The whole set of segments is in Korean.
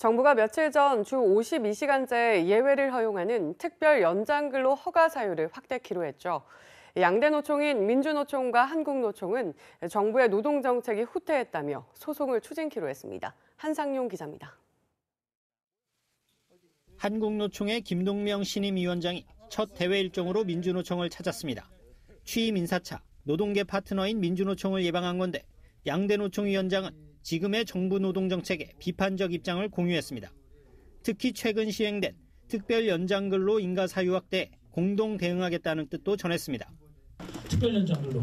정부가 며칠 전 주 52시간제 예외를 허용하는 특별 연장근로 허가 사유를 확대 키로 했죠. 양대 노총인 민주노총과 한국노총은 정부의 노동 정책이 후퇴했다며 소송을 추진키로 했습니다. 한상용 기자입니다. 한국노총의 김동명 신임위원장이 첫 대회 일정으로 민주노총을 찾았습니다. 취임 인사차 노동계 파트너인 민주노총을 예방한 건데 양대 노총 위원장은 지금의 정부 노동정책에 비판적 입장을 공유했습니다. 특히 최근 시행된 특별 연장근로 인가 사유 확대에 공동 대응하겠다는 뜻도 전했습니다. 특별 연장근로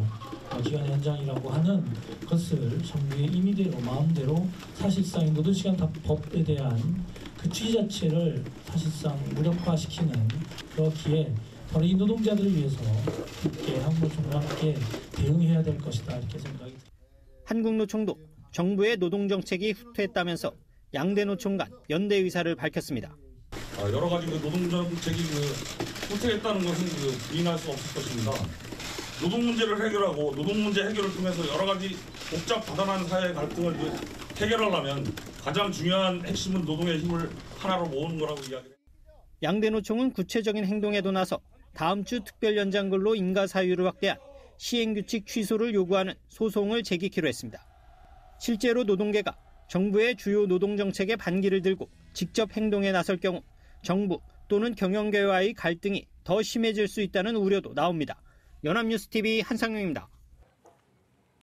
기간 연장이라고 하는 것을 정부의 임의대로 마음대로 사실상 노동시간 법에 대한 그 취지 자체를 사실상 무력화시키는 그렇기에 바로 이 노동자들을 위해서 함께 한국노총과 함께 대응해야 될 것이다 이렇게 생각이 듭니다. 한국노총도 정부의 노동정책이 후퇴했다면서 양대 노총 간 연대 의사를 밝혔습니다. 아, 여러 가지 그 노동정책이 그 후퇴했다는 것은 그 부인할 수 없을 것입니다. 노동 문제를 해결하고 노동 문제 해결을 통해서 여러 가지 복잡 다단한 사회 갈등을 그 해결하려면 가장 중요한 핵심은 노동의 힘을 하나로 모으는 거라고 이야기합니다. 양대 노총은 구체적인 행동에도 나서 다음 주 특별 연장근로 인가 사유를 확대한 시행규칙 취소를 요구하는 소송을 제기키로 했습니다. 실제로 노동계가 정부의 주요 노동정책에 반기를 들고 직접 행동에 나설 경우 정부 또는 경영계와의 갈등이 더 심해질 수 있다는 우려도 나옵니다. 연합뉴스TV 한상용입니다.